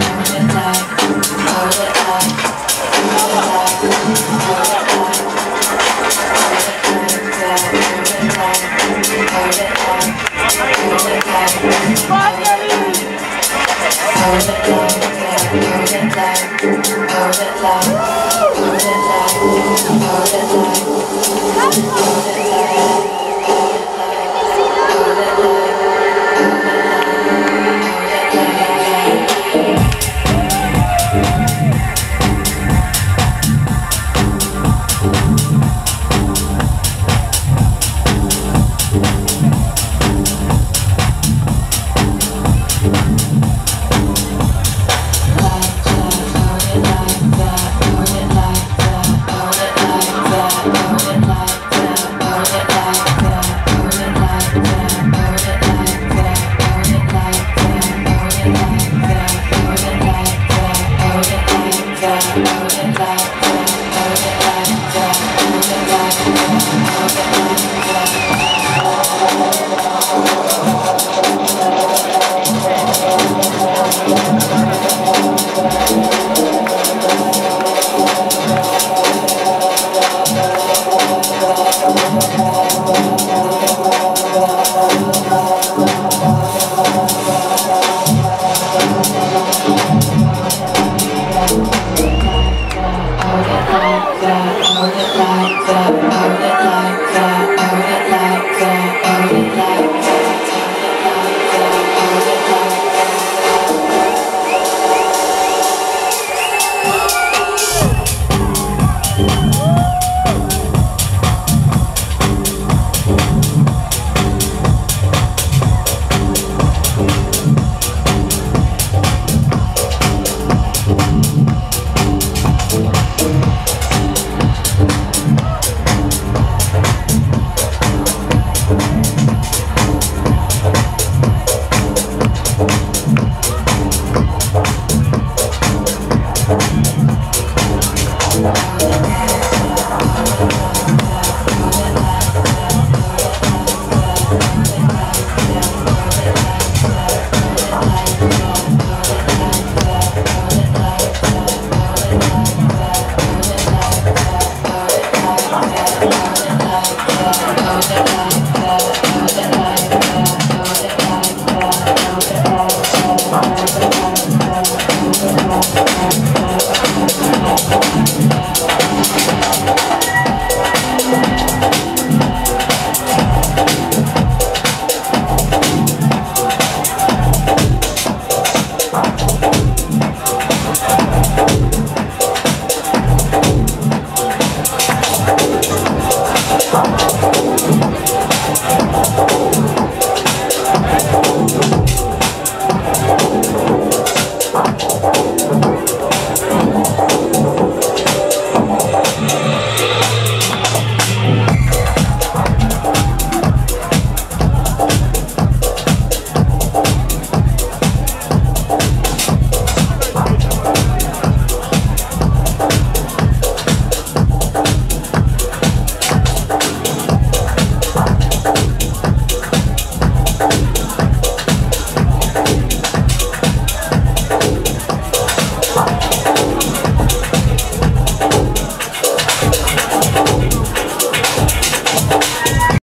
Hold it low, hold it low, hold it low.